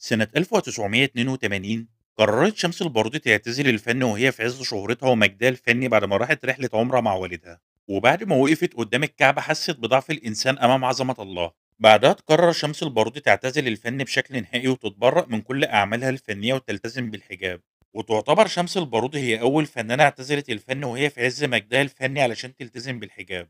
سنة 1982 قررت شمس البارودي تعتزل الفن وهي في عز شهرتها ومجدها الفني بعد ما راحت رحلة عمرة مع والدها. وبعد ما وقفت قدام الكعبة حست بضعف الإنسان أمام عظمة الله. بعدها تقرر شمس البارودي تعتزل الفن بشكل نهائي وتتبرأ من كل أعمالها الفنية وتلتزم بالحجاب. وتعتبر شمس البارودي هي أول فنانة اعتزلت الفن وهي في عز مجدها الفني علشان تلتزم بالحجاب.